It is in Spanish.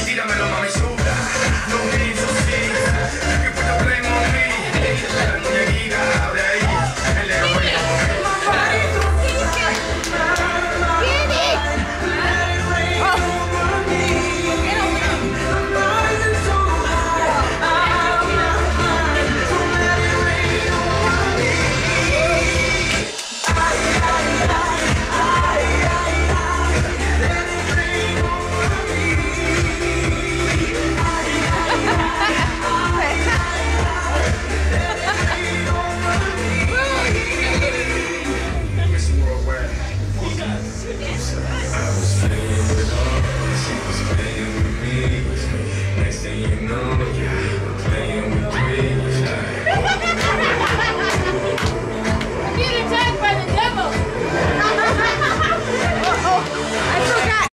y tíramelo, mamá.